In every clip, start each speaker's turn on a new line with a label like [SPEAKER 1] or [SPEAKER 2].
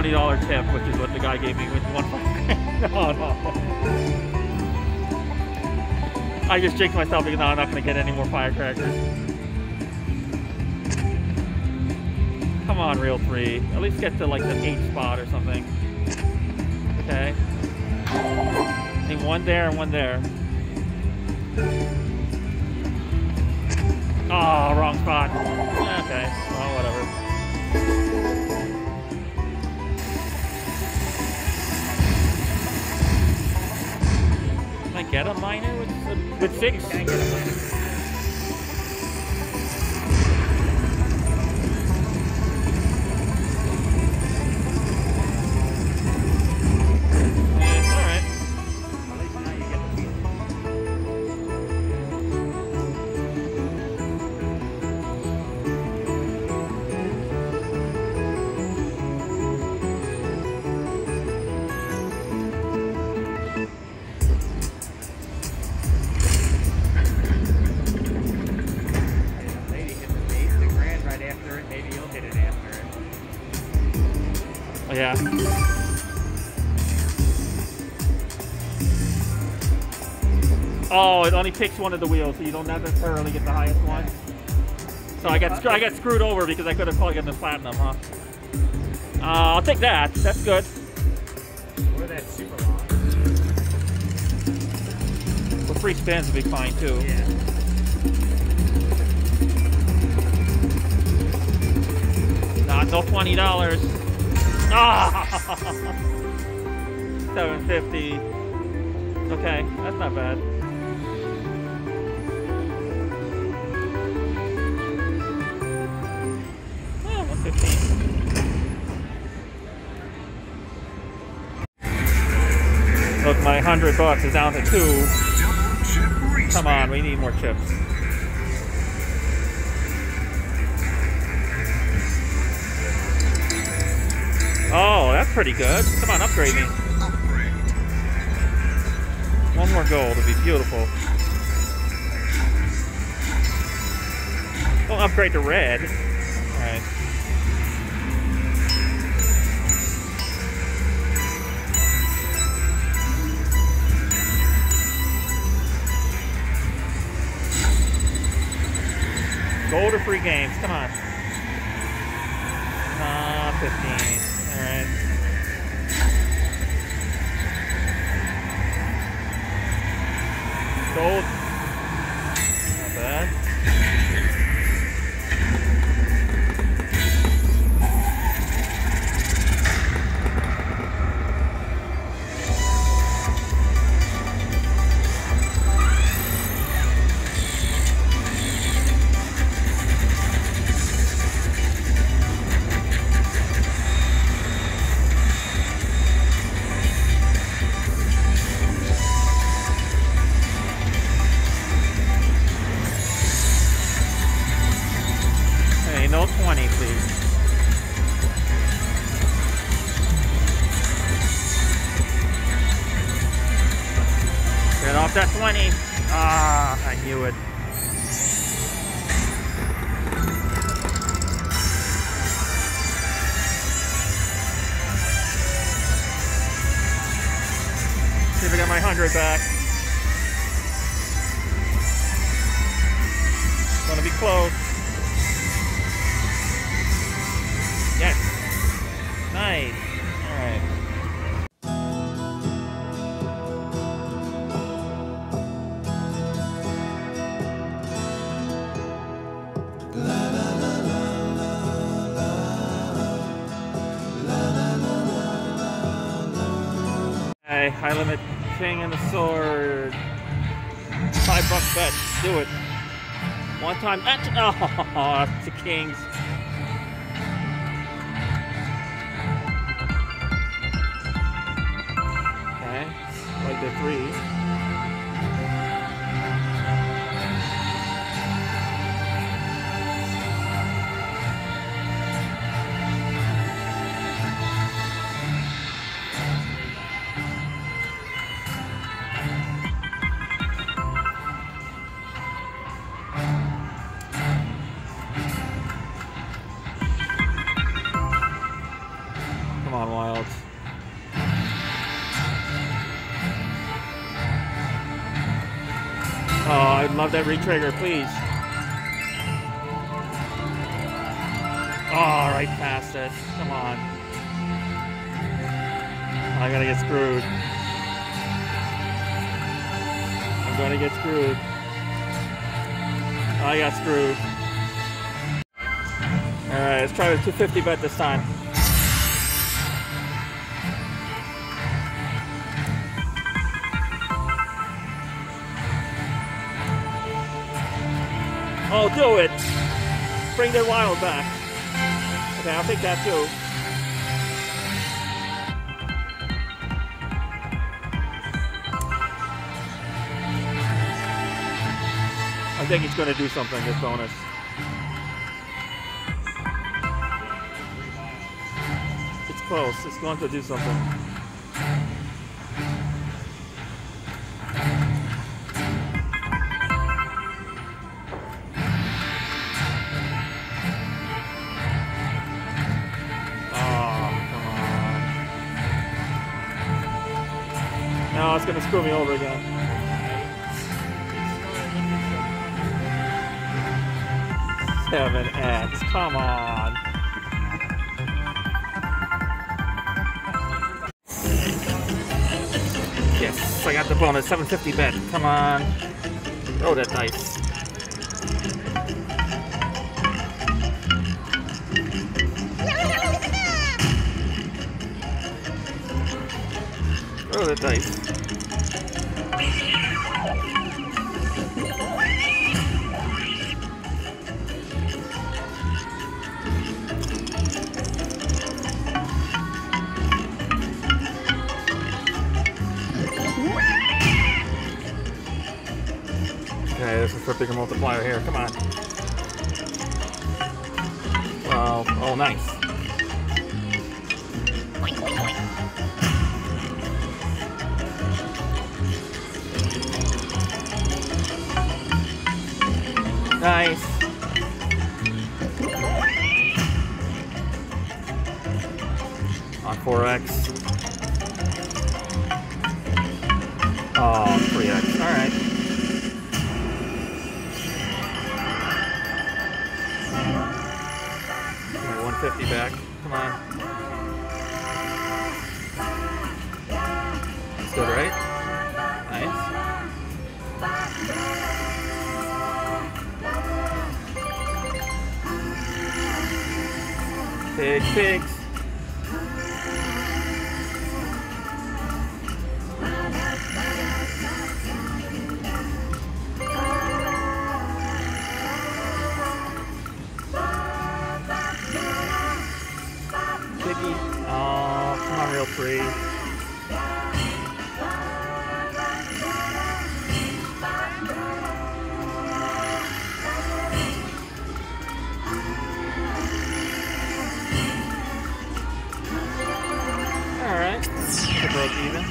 [SPEAKER 1] twenty dollar tip, which is what the guy gave me with one. no, no. I just jinxed myself because now I'm not gonna get any more firecrackers. Come on, reel three. At least get to like the eight spot or something. Okay. Think one there and one there. Oh, wrong spot. Okay, well, whatever. I get a minor with, with six?
[SPEAKER 2] It
[SPEAKER 1] only picks one of the wheels, so you don't necessarily get the highest one. So I got I get screwed over because I could have probably gotten the platinum, huh? Uh, I'll take that. That's good.
[SPEAKER 2] Or that Superlock.
[SPEAKER 1] With free spins would be fine too.
[SPEAKER 2] Yeah.
[SPEAKER 1] Not no twenty dollars. Ah, seven fifty. Okay, that's not bad. 115. Look, my hundred bucks is down to two. Come on, we need more chips. Oh, that's pretty good. Come on, upgrade me. One more gold would be beautiful. Don't upgrade to red. Gold or free games? Come on. Ah, 15. Ah, I knew it. See if I get my 100 back. Gonna be close. Yes. Nice. High limit king and the sword. Five buck bet. Do it. One time. Oh, that's the kings. Okay, like the three. out that retrigger, please. Oh, right past it. Come on. I'm gonna get screwed. I'm gonna get screwed. I got screwed. Alright, let's try the 250 bet this time. Oh, do it. Bring their wild back. Okay, I'll take that too. I think he's gonna do something, this bonus. It's close, it's going to do something. it's going to screw me over again. Seven X, come on. Yes, I got the bonus, 750 bet, come on. Oh, that dice. Oh, that dice. for a bigger multiplier here. Come on. Well, oh, nice. Nice. On 4x. Oh, 3x. Alright. 150 back. Come on. That's good, right? Nice. Big, pigs. Oh, come on, real free. Alright, even.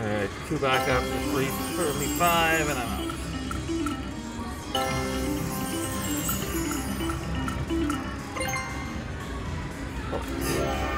[SPEAKER 1] Alright, two back up for 335 and I'm out. Thank you.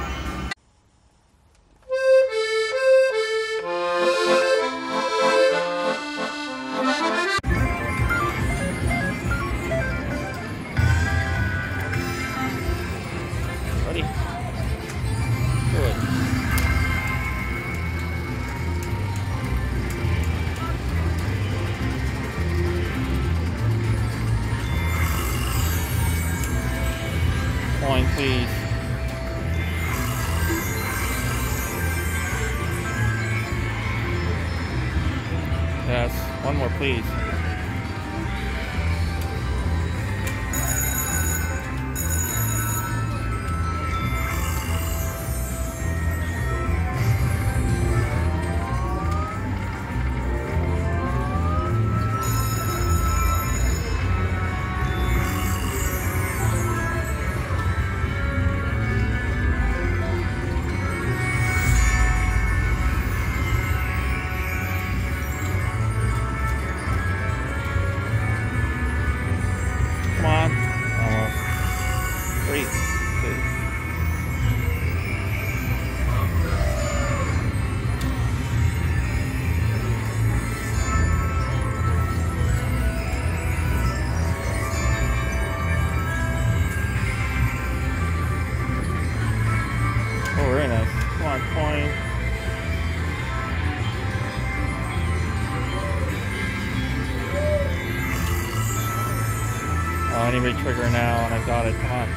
[SPEAKER 1] Oh, I need to trigger now, and I've got it. Come on.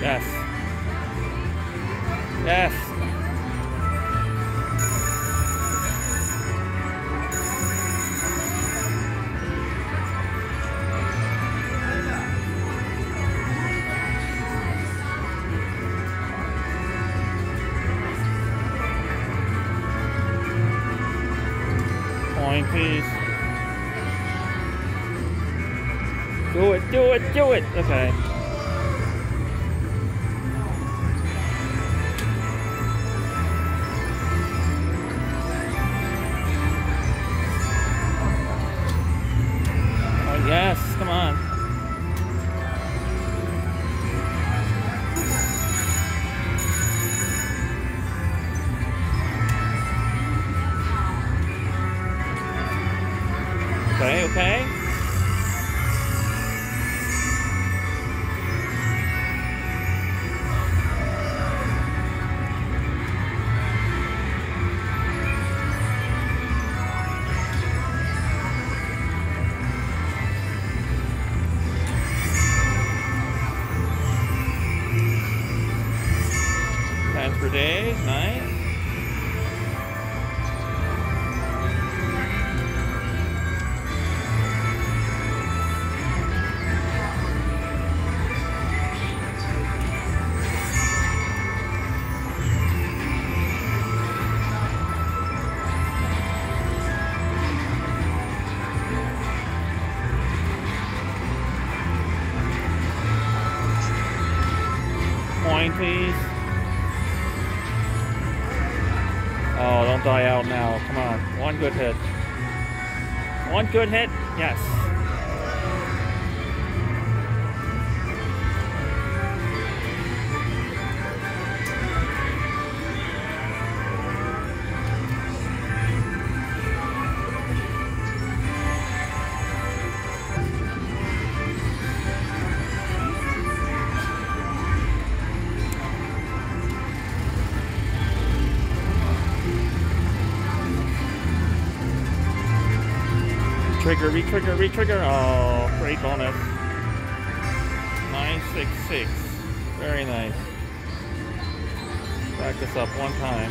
[SPEAKER 1] Yes. Yes. Please. Do it, do it, do it. Okay. One good hit. One good hit. Yes. Trigger, re-trigger, re-trigger. Oh, great bonus. 966. Very nice. Back this up one time.